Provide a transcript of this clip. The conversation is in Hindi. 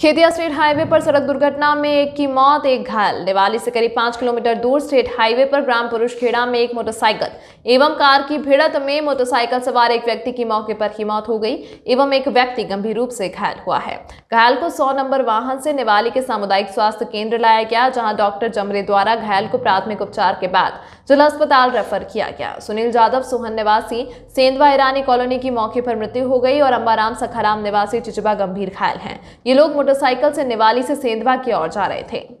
खेतिया स्टेट हाईवे पर सड़क दुर्घटना में एक की मौत, एक घायल। निवाली से करीब पाँच किलोमीटर दूर स्टेट हाईवे पर ग्राम पुरुष खेड़ा में एक मोटरसाइकिल, एवं कार की भिड़त में मोटरसाइकिल सवार एक व्यक्ति की मौके पर ही मौत हो गई, एवं एक व्यक्ति गंभीर रूप से घायल हुआ है। घायल को सौ नंबर वाहन से निवाली के सामुदायिक स्वास्थ्य केंद्र लाया गया, जहाँ डॉक्टर जमरे द्वारा घायल को प्राथमिक उपचार के बाद जिला अस्पताल रेफर किया गया। सुनील जादव सोहन निवासी, सेंधवा ईरानी कॉलोनी की मौके पर मृत्यु हो गई और अंबाराम सखाराम निवासी चिचबा गंभीर घायल है। ये लोग मोटरसाइकिल से निवाली से सेंधवा की ओर जा रहे थे।